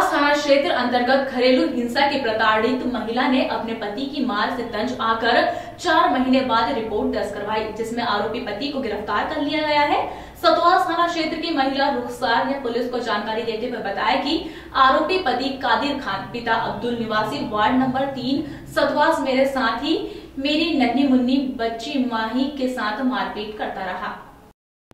क्षेत्र अंतर्गत घरेलू हिंसा की प्रताड़ित महिला ने अपने पति की मार से तंज आकर चार महीने बाद रिपोर्ट दर्ज करवाई, जिसमें आरोपी पति को गिरफ़्तार कर लिया गया है। सतवास थाना क्षेत्र की महिला रुखसार ने पुलिस को जानकारी देते हुए बताया कि आरोपी पति कादिर खान, पिता अब्दुल निवासी, वार्ड नंबर तीन सतवास मेरे साथ ही मेरी नन्ही मुन्नी, बच्ची माही के साथ मारपीट करता रहा।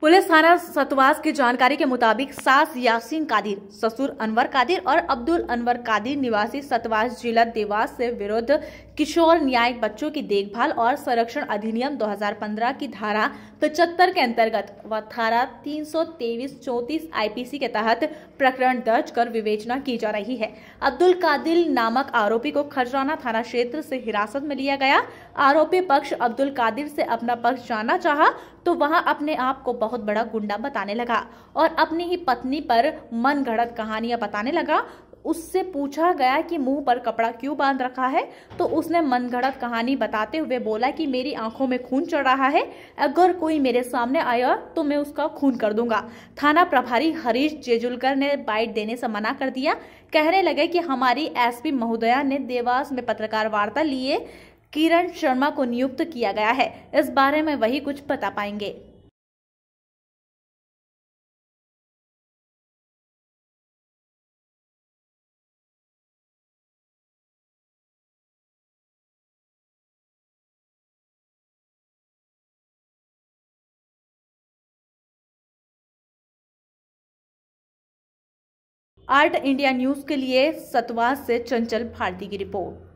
पुलिस थाना सतवास की जानकारी के मुताबिक सास यासीन कादिर, ससुर अनवर कादिर और अब्दुल अनवर कादिर निवासी सतवास जिला देवास से विरुद्ध किशोर न्यायिक बच्चों की देखभाल और संरक्षण अधिनियम 2015 की धारा पचहत्तर के अंतर्गत व धारा तीन सौ आईपीसी के तहत प्रकरण दर्ज कर विवेचना की जा रही है। अब्दुल कादिर नामक आरोपी को खजराना थाना क्षेत्र से हिरासत में लिया गया। आरोपी पक्ष अब्दुल कादिर से अपना पक्ष जाना चाहा तो वहाँ अपने आप को बहुत बड़ा गुंडा बताने लगा और अपनी ही पत्नी पर मन घड़त कहानियाँ बताने लगा। उससे पूछा गया कि मुँह पर कपड़ा क्यों बाँध रखा है? तो उसने मनगढ़ंत कहानी बताते हुए बोला कि मेरी आँखों में खून चढ़ रहा है। अगर कोई मेरे सामने आया तो मैं उसका खून कर दूँगा। थाना प्रभारी हरीश जेजुलकर ने बाइट देने से मना कर दिया। कहने लगे कि हमारी एसपी महोदया ने देवास में पत्रकार वार्ता लिए। किरण शर्मा को नियुक्त किया गया है। इस बारे में वही कुछ बता पाएँगे। आर्ट इंडिया न्यूज़ के लिए सतवास से चंचल भारती की रिपोर्ट।